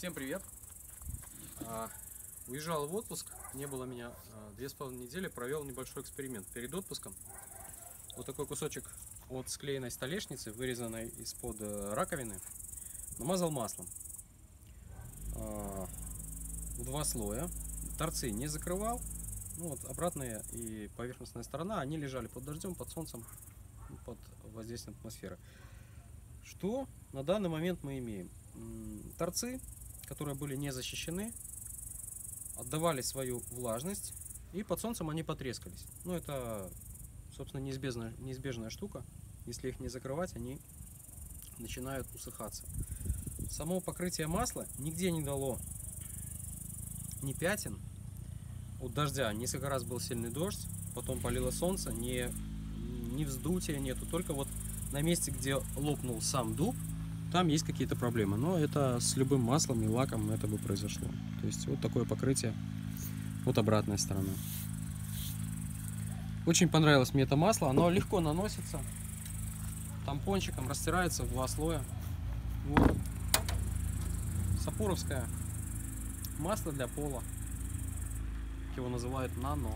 Всем привет! А, Уезжал в отпуск, не было меня а, две с половиной недели, провел небольшой эксперимент. Перед отпуском вот такой кусочек от склеенной столешницы, вырезанной из-под э, раковины, намазал маслом. А, два слоя. Торцы не закрывал. Ну вот обратная и поверхностная сторона, они лежали под дождем, под солнцем, под воздействием атмосферы. Что на данный момент мы имеем? Торцы, которые были не защищены, отдавали свою влажность, и под солнцем они потрескались. Ну, это, собственно, неизбежная, неизбежная штука. Если их не закрывать, они начинают усыхаться. Само покрытие масла нигде не дало ни пятен от дождя. Несколько раз был сильный дождь, потом полило солнце, ни, ни вздутия нету. Только вот на месте, где лопнул сам дуб, там есть какие-то проблемы. Но это с любым маслом и лаком это бы произошло. То есть вот такое покрытие. Вот обратная сторона. Очень понравилось мне это масло. Оно легко наносится. Тампончиком растирается в два слоя. Вот. Сапуровское масло для пола. Его называют нано.